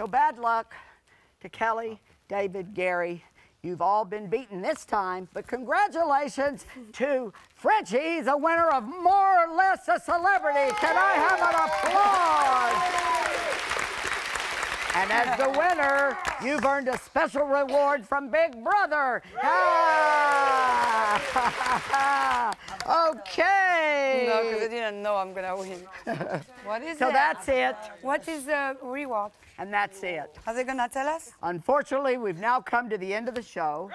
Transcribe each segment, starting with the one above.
So bad luck to Kelly, David, Gary. You've all been beaten this time, but congratulations to Frenchy, the winner of More or Less a Celebrity. Can I have an applause? And as the winner, you've earned a special reward from Big Brother. Ah! Okay. No, because I didn't know I'm gonna win. what is So it? that's it, What is the reward? and that's it. Are they gonna tell us? Unfortunately, we've now come to the end of the show.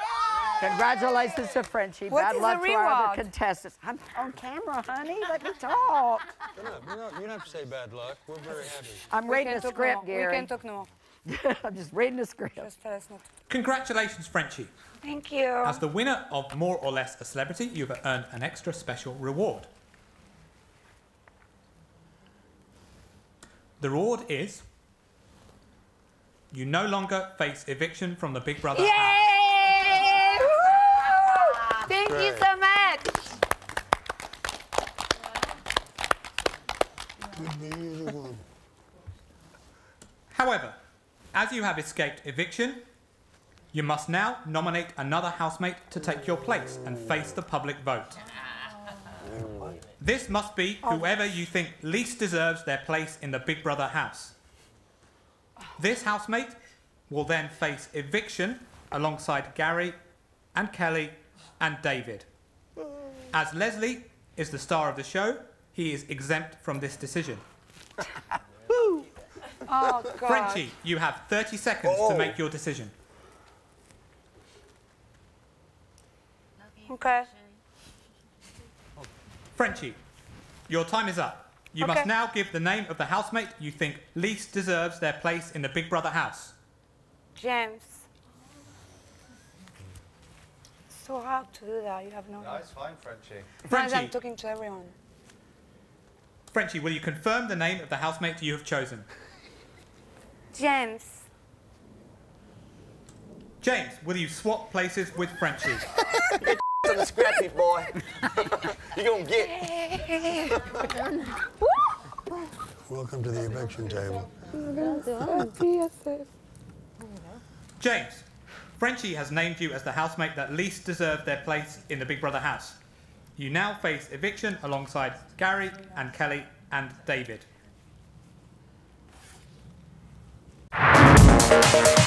Congratulations to Frenchy. What Bad is luck the to our other contestants. I'm on camera, honey. Let me talk. No, no, you don't, you don't have to say bad luck. We're very happy. I'm We reading can a talk no script, more. We Gary. can talk no more. I'm just reading a script. Just tell us not. Congratulations, Frenchy. Thank you. As the winner of More or Less a Celebrity, you've earned an extra special reward. The reward is you no longer face eviction from the Big Brother house. Yay! Woo! Thank you so much. However, as you have escaped eviction, you must now nominate another housemate to take your place and face the public vote. This must be whoever you think least deserves their place in the Big Brother house. This housemate will then face eviction alongside Gary and Kelly and David. As Leslie is the star of the show, he is exempt from this decision. Oh God. Frenchy, you have 30 seconds Oh. to make your decision. Okay. Frenchy, your time is up. You must now give the name of the housemate you think least deserves their place in the Big Brother house. James. So hard to do that. You have no. No, it's fine, Frenchy. As I'm talking to everyone. Frenchy, will you confirm the name of the housemate you have chosen? James. James, will you swap places with Frenchy? On the scrappy boy. you gonna get. Welcome to the eviction table. James, Frenchy has named you as the housemate that least deserved their place in the Big Brother house. You now face eviction alongside Gary and Kelly and David. Thank